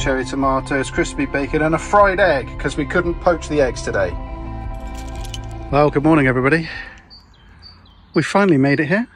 cherry tomatoes, crispy bacon and a fried egg because we couldn't poach the eggs today. Well, good morning everybody. We finally made it here.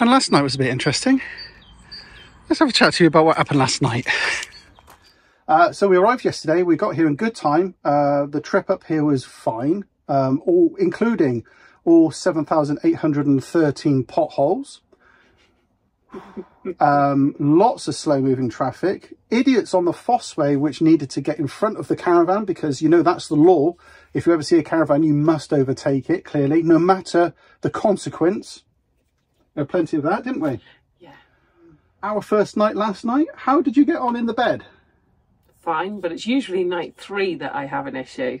And last night was a bit interesting. Let's have a chat to you about what happened last night. Uh, so we arrived yesterday, we got here in good time. Uh, the trip up here was fine, um, all including all 7,813 potholes. Um, lots of slow moving traffic, idiots on the Fosse Way which needed to get in front of the caravan because you know that's the law. If you ever see a caravan, you must overtake it clearly, no matter the consequence. There were plenty of that, didn't we? Yeah. Our first night last night, how did you get on in the bed? Fine, but it's usually night three that I have an issue.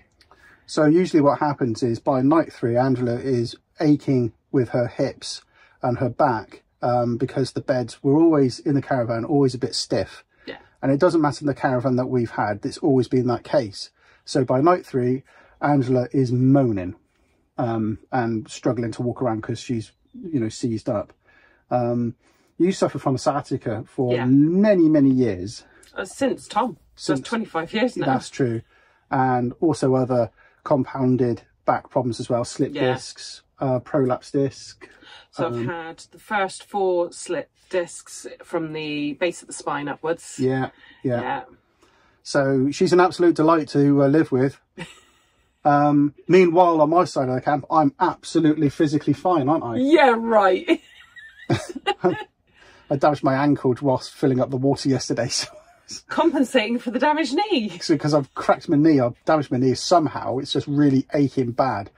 So usually what happens is by night three, Angela is aching with her hips and her back um, because the beds were always in the caravan, always a bit stiff. Yeah. And it doesn't matter in the caravan that we've had, it's always been that case. So by night three, Angela is moaning um, and struggling to walk around because she's, you know, seized up. Um, you suffer from sciatica for Yeah. many, many years. Uh, since Tom. Since- it's 25 years now. That's true. And also other compounded back problems as well, slip Yeah. discs, uh, prolapse disc. So um, I've had the first four slip discs from the base of the spine upwards. Yeah, yeah. Yeah. So she's an absolute delight to uh, live with. Um, meanwhile, on my side of the camp, I'm absolutely physically fine, aren't I? Yeah, right. I damaged my ankle whilst filling up the water yesterday. So Compensating for the damaged knee. because I've cracked my knee, I've damaged my knee somehow. It's just really aching bad.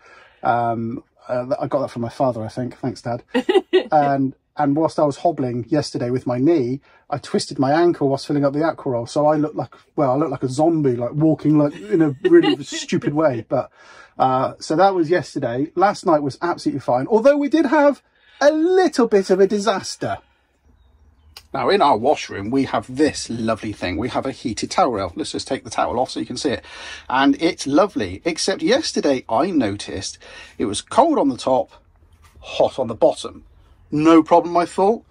Um, uh, I got that from my father, I think. Thanks, Dad. and and whilst I was hobbling yesterday with my knee, I twisted my ankle whilst filling up the aqua roll. So I look like well, I look like a zombie, like walking like in a really stupid way. But uh, so that was yesterday. Last night was absolutely fine. Although we did have a little bit of a disaster. Now in our washroom, we have this lovely thing. We have a heated towel rail. Let's just take the towel off so you can see it. And it's lovely, except yesterday I noticed it was cold on the top, hot on the bottom. No problem, I thought.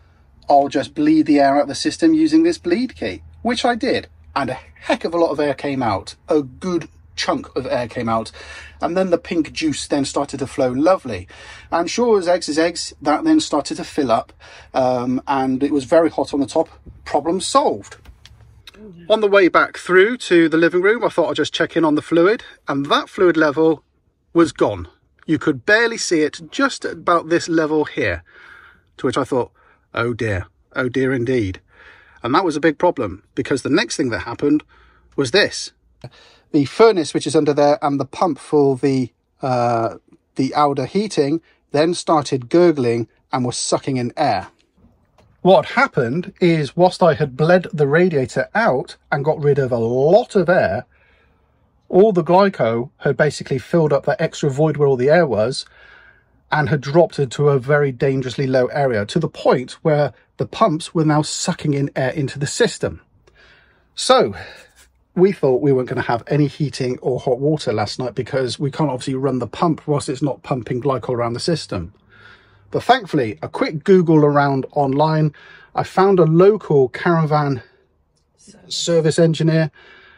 I'll just bleed the air out of the system using this bleed key, which I did. And a heck of a lot of air came out. A good chunk of air came out. And then the pink juice then started to flow lovely. And sure as eggs is eggs, that then started to fill up. Um, and it was very hot on the top. Problem solved. On the way back through to the living room, I thought I'd just check in on the fluid. And that fluid level was gone. You could barely see it just about this level here. To which I thought, oh dear, oh dear indeed. And that was a big problem because the next thing that happened was this. The furnace, which is under there, and the pump for the uh, the outer heating then started gurgling and was sucking in air. What happened is, whilst I had bled the radiator out and got rid of a lot of air, all the glyco had basically filled up that extra void where all the air was and had dropped into a very dangerously low area to the point where the pumps were now sucking in air into the system. So we thought we weren't going to have any heating or hot water last night because we can't obviously run the pump whilst it's not pumping glycol around the system. But thankfully, a quick Google around online, I found a local caravan service engineer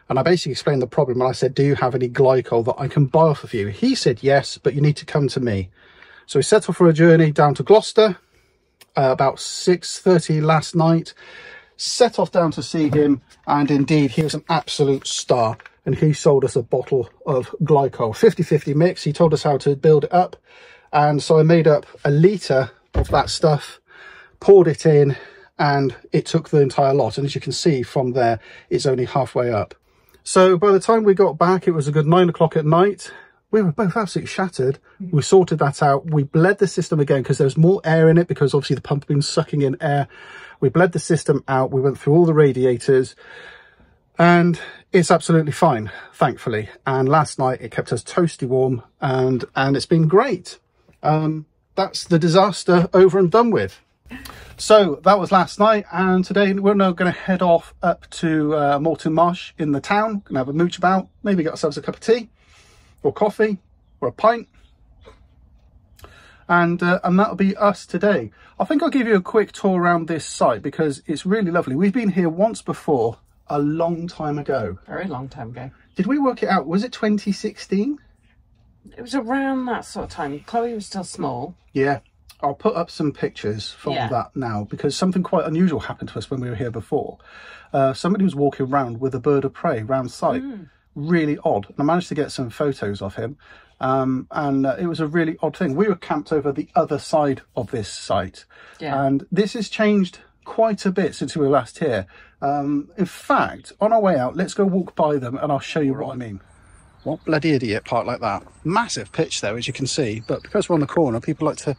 and I basically explained the problem and I said, do you have any glycol that I can buy off of you? He said, yes, but you need to come to me. So we set off for a journey down to Gloucester uh, about 6.30 last night, set off down to see him. And indeed, he was an absolute star. And he sold us a bottle of glycol, 50-50 mix. He told us how to build it up. And so I made up a litre of that stuff, poured it in, and it took the entire lot. And as you can see from there, it's only halfway up. So by the time we got back, it was a good nine o'clock at night. We were both absolutely shattered. We sorted that out. We bled the system again because there was more air in it because obviously the pump had been sucking in air. We bled the system out. We went through all the radiators and it's absolutely fine, thankfully. And last night it kept us toasty warm and, and it's been great. Um, that's the disaster over and done with. So that was last night, and today we're now going to head off up to uh, Moreton Marsh in the town. Going to have a mooch about, maybe get ourselves a cup of tea, or coffee, or a pint, and uh, and that'll be us today. I think I'll give you a quick tour around this site because it's really lovely. We've been here once before, a long time ago. Very long time ago. Did we work it out? Was it 2016? It was around that sort of time. Chloe was still small. Yeah. I'll put up some pictures from Yeah. that now because something quite unusual happened to us when we were here before. Uh, somebody was walking around with a bird of prey round sight. Really odd. And I managed to get some photos of him. Um, and uh, it was a really odd thing. We were camped over the other side of this site. Yeah. And this has changed quite a bit since we were last here. Um, in fact, on our way out, let's go walk by them and I'll show you what I mean. What bloody idiot park like that? Massive pitch there, as you can see, but because we're on the corner, people like to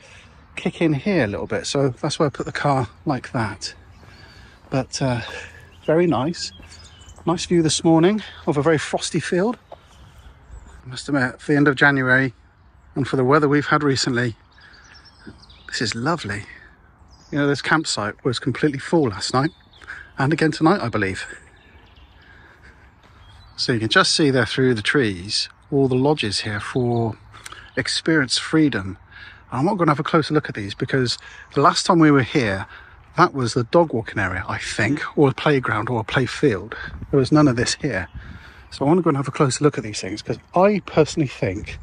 kick in here a little bit, so that's why I put the car like that. But uh, very nice. Nice view this morning of a very frosty field. I must admit, for the end of January and for the weather we've had recently, this is lovely. You know, this campsite was completely full last night and again tonight, I believe. So you can just see there through the trees all the lodges here for Experience Freedom. I'm not going to have a closer look at these because the last time we were here, that was the dog walking area, I think, or a playground or a play field. There was none of this here. So I want to go and have a closer look at these things because I personally think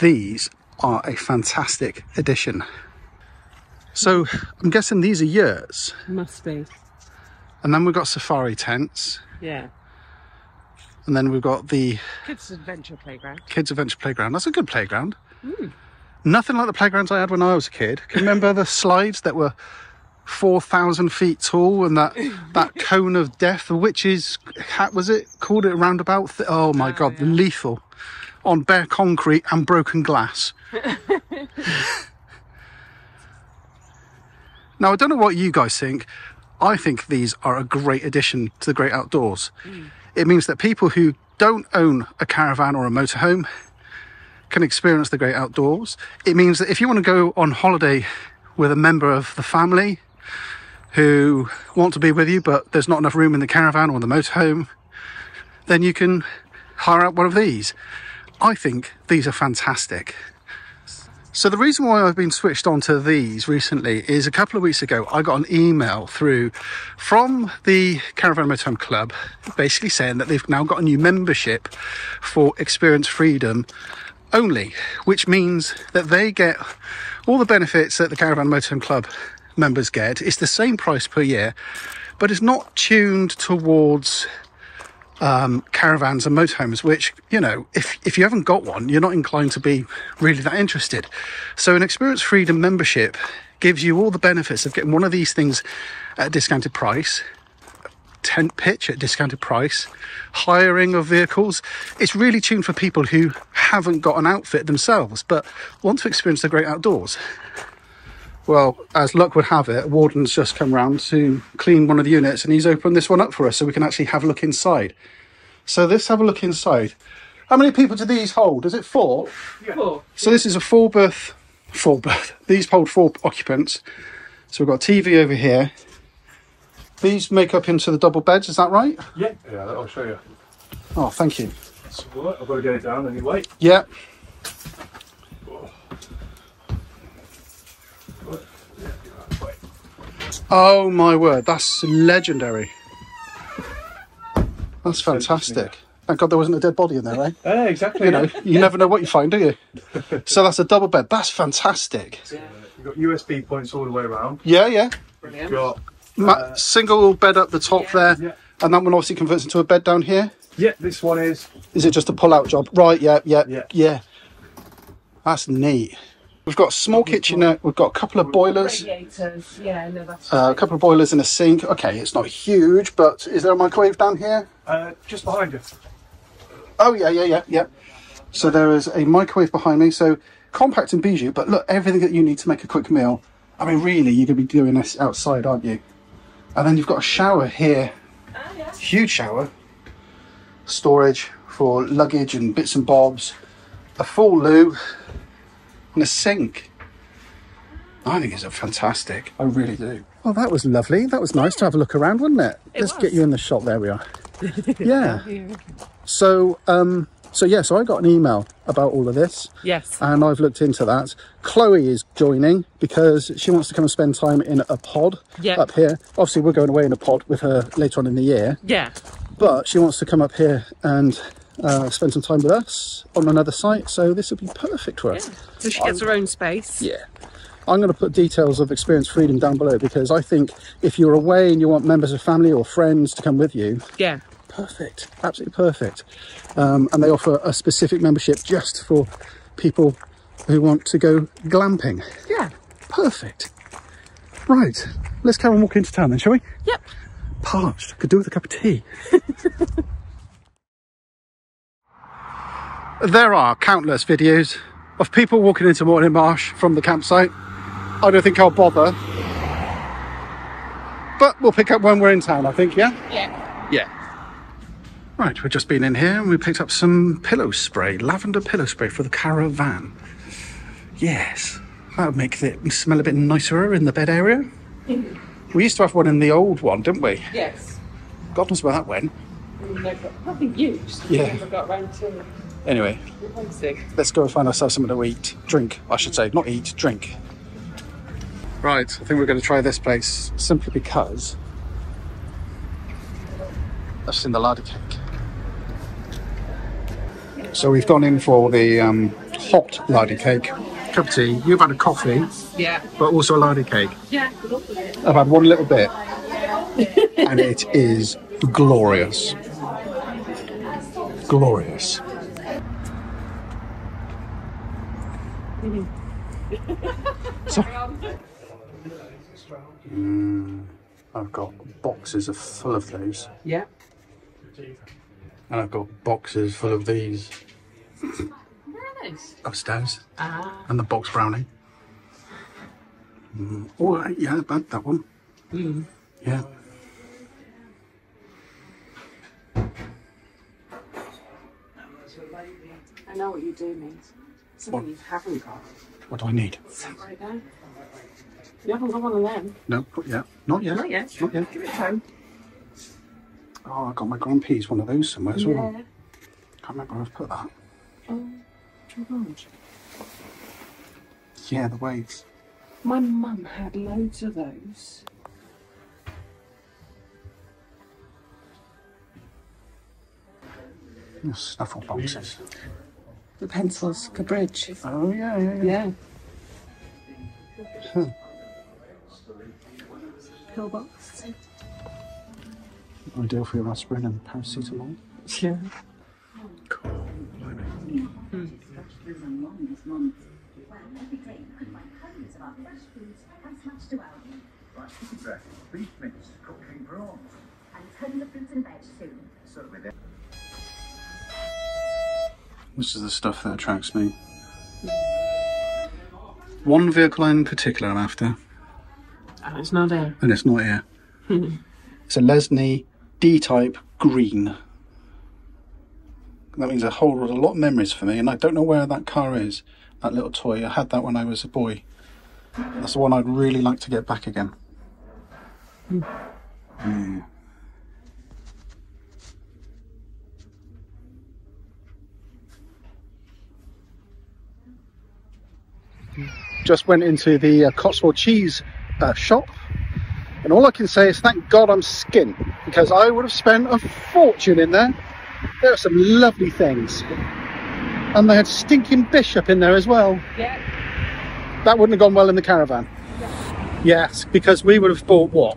these are a fantastic addition. So I'm guessing these are yurts. Must be. And then we've got safari tents. Yeah. And then we've got the Kids Adventure Playground. Kids Adventure Playground. That's a good playground. Hmm. Nothing like the playgrounds I had when I was a kid. Can you remember the slides that were 4,000 feet tall and that, that cone of death? The witch's hat, was it? Called it a roundabout? Oh my oh, God, lethal. On bare concrete and broken glass. now, I don't know what you guys think. I think these are a great addition to the great outdoors. Hmm. It means that people who don't own a caravan or a motorhome can experience the great outdoors. It means that if you want to go on holiday with a member of the family who want to be with you, but there's not enough room in the caravan or the motorhome, then you can hire out one of these. I think these are fantastic. So the reason why I've been switched on to these recently is a couple of weeks ago I got an email through from the Caravan Motorhome Club basically saying that they've now got a new membership for Experience Freedom only, which means that they get all the benefits that the Caravan Motorhome Club members get. It's the same price per year, but it's not tuned towards um, caravans and motorhomes, which, you know, if, if you haven't got one, you're not inclined to be really that interested. So, an Experience Freedom membership gives you all the benefits of getting one of these things at discounted price, tent pitch at discounted price, hiring of vehicles. It's really tuned for people who haven't got an outfit themselves but want to experience the great outdoors. Well, as luck would have it, Warden's just come round to clean one of the units and he's opened this one up for us so we can actually have a look inside. So let's have a look inside. How many people do these hold? Is it four? Four. So this is a four berth, four berth. These hold four occupants. So we've got a TV over here. These make up into the double beds, is that right? Yeah, yeah, I'll show you. Oh, thank you. That's all right, I've got to get it down anyway. Yeah. Oh my word, that's legendary. That's fantastic. Thank God there wasn't a dead body in there, eh? Yeah, exactly. You know, you never know what you find, do you? So that's a double bed. That's fantastic. You've got USB points all the way around. Yeah, yeah. Brilliant. You've got Ma- single bed up the top there, Yeah. and that one obviously converts into a bed down here. yeah, this one is Is it just a pull-out job? Right. Yeah. Yeah. Yeah. Yeah. That's neat. We've got a small kitchenette. We've got a couple of boilers. Radiators. Yeah, no, that's. Uh, a couple of boilers and a sink. Okay, it's not huge, but is there a microwave down here? uh, just behind you. Oh yeah, yeah, yeah, yeah. So there is a microwave behind me. So compact and bijou, but look, everything that you need to make a quick meal. I mean, really, you're gonna be doing this outside, aren't you? And then you've got a shower here. Huge shower. Storage for luggage and bits and bobs. A full loo and a sink. I think it's a fantastic. I really do. Well, that was lovely. That was nice to have a look around, wasn't it? Let's get you in the shot. There we are. yeah. So, um, so yeah, so I got an email about all of this Yes. and I've looked into that. Chloe is joining because she wants to come and spend time in a pod Yeah. up here. Obviously, we're going away in a pod with her later on in the year, yeah. but she wants to come up here and uh, spend some time with us on another site. So this would be perfect for us. So she gets her own space. Yeah. I'm going to put details of Experience Freedom down below because I think if you're away and you want members of family or friends to come with you, Yeah. perfect, absolutely perfect. Um, and they offer a specific membership just for people who want to go glamping. Yeah. Perfect. Right, let's carry on walking into town then, shall we? Yep. Parched, could do with a cup of tea. there are countless videos of people walking into Moreton Marsh from the campsite. I don't think I'll bother. But we'll pick up when we're in town, I think, yeah? Yeah. Yeah. Right, we've just been in here and we picked up some pillow spray, lavender pillow spray for the caravan. Yes, that would make it smell a bit nicer in the bed area. We used to have one in the old one, didn't we? Yes. God knows where that went. Never, nothing used. Yeah. Never got round to Anyway, replacing. let's go and find ourselves something to eat. Drink, I should say. Not eat, drink. Right, I think we're going to try this place simply because I've seen the lardy cake. So we've gone in for the um, hot lardy cake. Cup of tea. You've had a coffee, Yeah. but also a lardy cake. Yeah. I've had one little bit, and it is glorious. Glorious. so, Mm, I've got boxes of full of those, Yeah. and I've got boxes full of these Nice. upstairs, Ah. and the box brownie. Mm. Oh, yeah, that, that one. Yeah. I know what you do need. Something you haven't got. What do I need? Right there. You haven't got one of them. No, not yet. Not yet. Not yet. Not yet. Give it time. Oh, I got my Grand Prix, one of those somewhere as well. Yeah. Can't remember where I've put that. Oh, God. Yeah, the waves. My mum had loads of those. Snuffle boxes. The pencils for bridge. Oh, yeah, yeah, yeah. Yeah. Pillbox. Ideal for your aspirin and paracetamol. Yeah. Cool. Beef mince, cooking prawns. and tons of fruits and veg soon. Certainly there. This is the stuff that attracts me. One vehicle in particular I'm after, And it's not there. and it's not here. it's a Lesney D-Type Green. That means a whole a lot of memories for me, and I don't know where that car is. That little toy. I had that when I was a boy. That's the one I'd really like to get back again. Mm. Just went into the uh, Cotswold cheese uh, shop, and all I can say is thank God I'm skint because I would have spent a fortune in there. There are some lovely things, and they had stinking bishop in there as well. Yeah. That wouldn't have gone well in the caravan. Yes, because we would have bought what?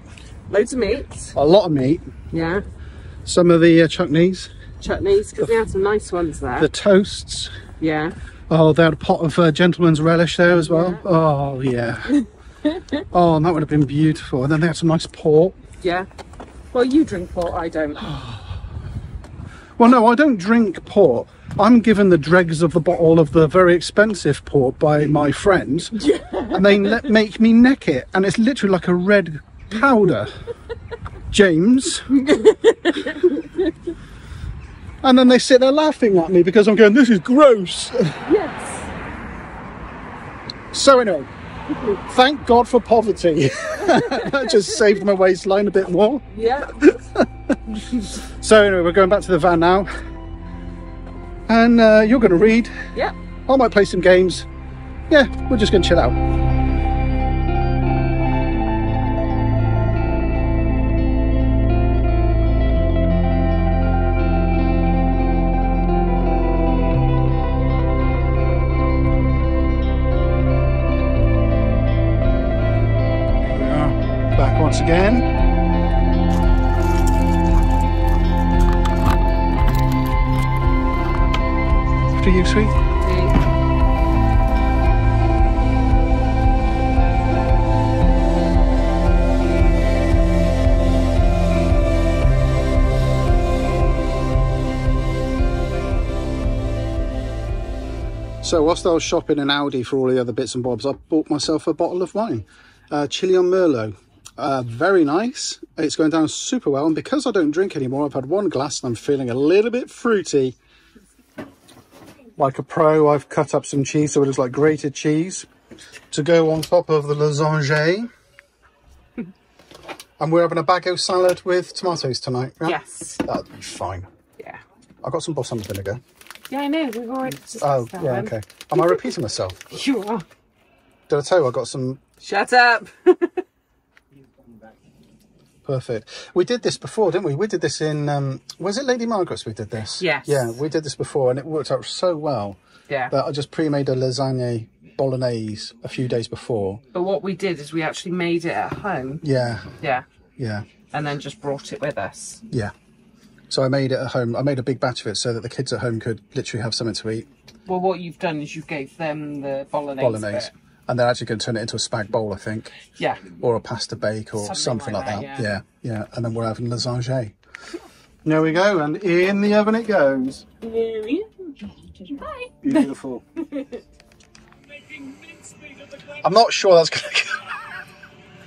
Loads of meat. A lot of meat, Yeah. some of the uh, chutneys, Chutneys, because they had some nice ones there. the toasts. yeah. Oh, they had a pot of uh, gentleman's relish there as well. Oh, yeah. oh, and that would have been beautiful. And then they had some nice port. Yeah. Well, you drink port, I don't. Well, no, I don't drink port. I'm given the dregs of the bottle of the very expensive port by my friends, and they let, make me neck it, and it's literally like a red powder. James. And then they sit there laughing at me because I'm going, this is gross. Yes. So anyway, thank God for poverty. that just saved my waistline a bit more. Yeah. So anyway, we're going back to the van now. and uh, you're going to read. Yep. I might play some games. Yeah, we're just going to chill out. Again. After you, sweet. So whilst I was shopping in Aldi for all the other bits and bobs, I bought myself a bottle of wine, uh, Merlot. Uh, very nice. It's going down super well, and because I don't drink anymore, I've had one glass and I'm feeling a little bit fruity. Like a pro, I've cut up some cheese, so it is like grated cheese, to go on top of the lasagne. and we're having a bago salad with tomatoes tonight. Yeah? Yes. That'd be fine. Yeah. I've got some balsamic vinegar. Yeah, I know. We've already Oh, yeah, one. okay. Am I repeating myself? You are. Did I tell you I got some Shut up. perfect? We did this before, didn't we? We did this in, um, was it Lady Margaret's we did this? Yes. Yeah, we did this before and it worked out so well yeah. that I just pre-made a lasagna bolognese a few days before. But what we did is we actually made it at home. Yeah, Yeah. yeah, And then just brought it with us. yeah. So I made it at home. I made a big batch of it so that the kids at home could literally have something to eat, Well, what you've done is you gave them the bolognese. bolognese. bit. And they're actually going to turn it into a spag bowl, I think, Yeah. or a pasta bake or something, Something like, like that. that, yeah, yeah. And then we're having lasagne. There we go, and in the oven it goes. Bye. Beautiful. I'm not sure that's going to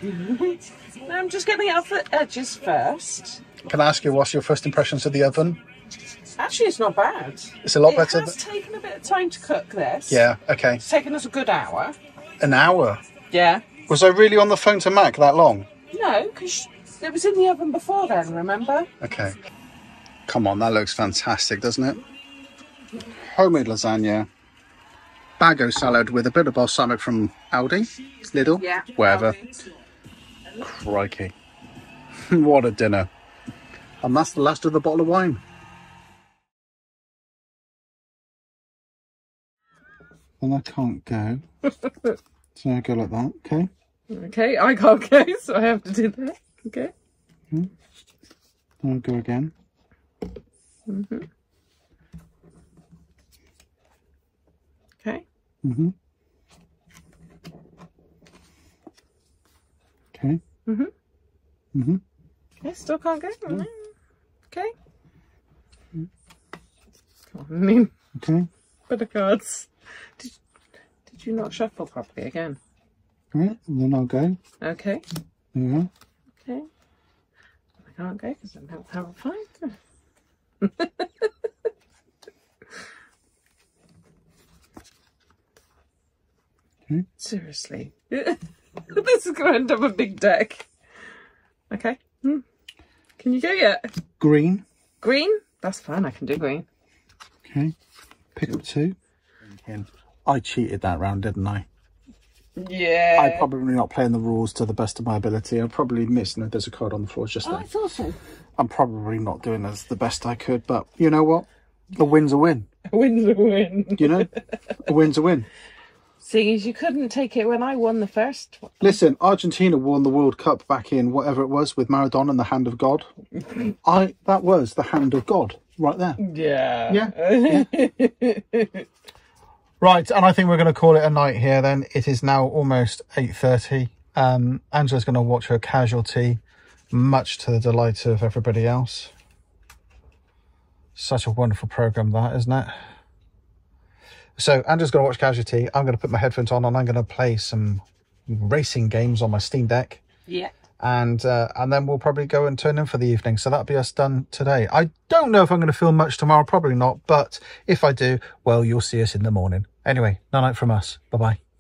go. I'm just getting it off the edges first. Can I ask you what's your first impressions of the oven? Actually, it's not bad. It's a lot it better has than. taken a bit of time to cook this. Yeah, okay. It's taken us a good hour. An hour. Yeah. Was I really on the phone to Mac that long? No, because it was in the oven before then, remember? Okay. Come on, that looks fantastic, doesn't it? Homemade lasagna, bago salad with a bit of balsamic from Aldi, Lidl, Yeah. wherever. Crikey. what a dinner. And that's the last of the bottle of wine. And I can't go. so I go like that, okay? Okay, I can't go, so I have to do that. Okay. Hmm? Then I go again. Mm-hmm. Okay. Mm-hmm. Okay. Mm-hmm. Mm-hmm. Okay, still can't go. No. Okay. Come on, I mean, Okay. of cards. Did, did you not shuffle properly again? Right. And then I'll go. Okay. We are. Okay. I can't go because I'm not fun. Okay. Seriously. this is going to end up a big deck. Okay. Hmm. Can you go yet? Green. Green? That's fine. I can do green. Okay. Pick up two. I cheated that round, didn't I? Yeah. I'm probably not playing the rules to the best of my ability. I'm probably missed. No, there's a card on the floor just Oh, there. I thought so. I'm probably not doing as the best I could, but you know what? A win's a win. A win's a win. You know, a win's a win. Seeing as you couldn't take it when I won the first one. Listen, Argentina won the World Cup back in whatever it was with Maradona and the hand of God. I that was the hand of God right there. Yeah. Yeah. Right, and I think we're going to call it a night here. Then it is now almost eight thirty. Um, Angela's going to watch her casualty, much to the delight of everybody else. Such a wonderful program, that isn't it? So Angela's going to watch Casualty. I'm going to put my headphones on and I'm going to play some racing games on my Steam Deck Yeah. And uh, and then we'll probably go and turn in for the evening. So that'll be us done today. I don't know if I'm going to film much tomorrow, probably not. But if I do, well, you'll see us in the morning. Anyway, night night from us. Bye bye.